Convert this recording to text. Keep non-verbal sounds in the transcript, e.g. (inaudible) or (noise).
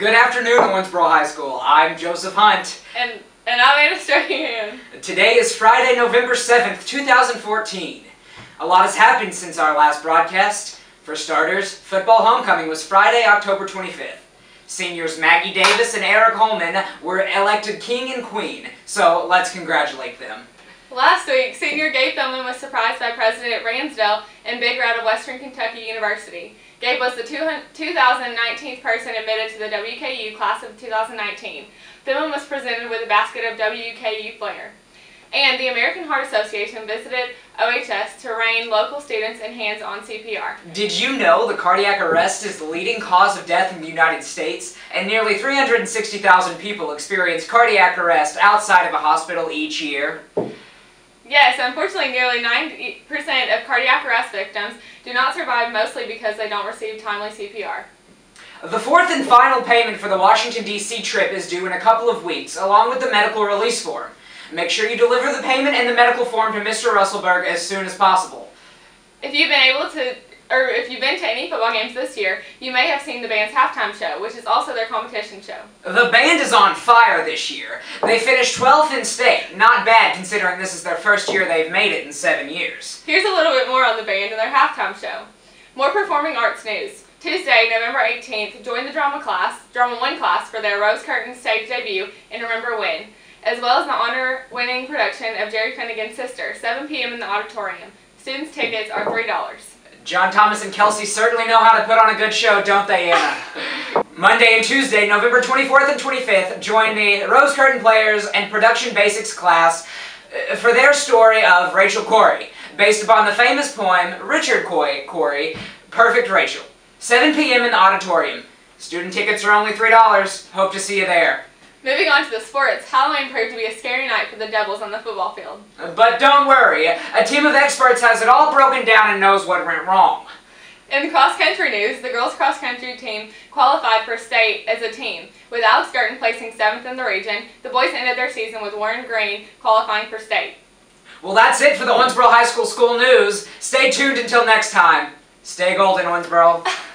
Good afternoon, Owensboro High School. I'm Joseph Hunt. And and I'm Anna Strahan. Today is Friday, November 7th, 2014. A lot has happened since our last broadcast. For starters, football homecoming was Friday, October 25th. Seniors Maggie Davis and Eric Holman were elected king and queen, so let's congratulate them. Last week, senior Gabe Philman was surprised by President Ransdell and Big Red of Western Kentucky University. Gabe was the 2019th person admitted to the WKU class of 2019. Philman was presented with a basket of WKU flair. And the American Heart Association visited OHS to train local students in hands-on CPR. Did you know the cardiac arrest is the leading cause of death in the United States, and nearly 360,000 people experience cardiac arrest outside of a hospital each year? Yes, unfortunately, nearly 90% of cardiac arrest victims do not survive mostly because they don't receive timely CPR. The fourth and final payment for the Washington, D.C. trip is due in a couple of weeks, along with the medical release form. Make sure you deliver the payment and the medical form to Mr. Russellberg as soon as possible. If you've been able to or if you've been to any football games this year, you may have seen the band's halftime show, which is also their competition show. The band is on fire this year. They finished 12th in state. Not bad considering this is their first year they've made it in seven years. Here's a little bit more on the band and their halftime show. More performing arts news. Tuesday, November 18th, join the drama class, Drama 1 class, for their Rose Curtain stage debut in Remember When, as well as the honor-winning production of Jerry Finnegan's Sister, 7 p.m. in the auditorium. Students' tickets are $3. John Thomas and Kelsey certainly know how to put on a good show, don't they, Anna? (laughs) Monday and Tuesday, November 24th and 25th, join the Rose Curtain Players and Production Basics class uh, for their story of Rachel Corrie, based upon the famous poem Richard Cory, Perfect Rachel. 7 p.m. in the auditorium. Student tickets are only $3. Hope to see you there. Moving on to the sports, Halloween proved to be a scary night for the Devils on the football field. But don't worry, a team of experts has it all broken down and knows what went wrong. In cross-country news, the girls' cross-country team qualified for state as a team, with Alex Gurton placing 7th in the region. The boys ended their season with Warren Green qualifying for state. Well, that's it for the Owensboro High School School News. Stay tuned until next time. Stay golden, Owensboro. (laughs)